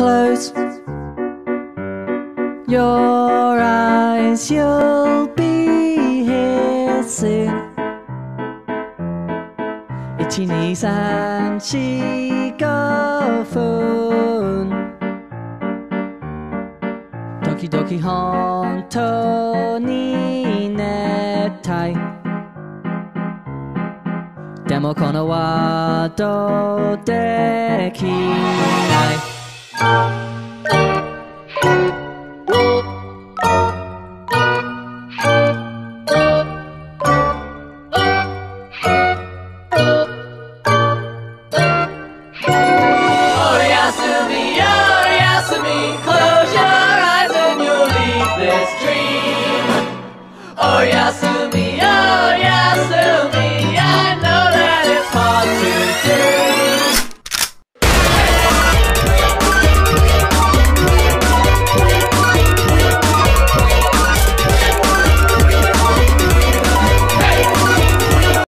close your eyes, you'll be here soon. 1、2、3、4、5分時々本当に寝たいでもこのワードできない Oyasumi, close your eyes and you'll leave this dream. Oh, Oyasumi, Oyasumi.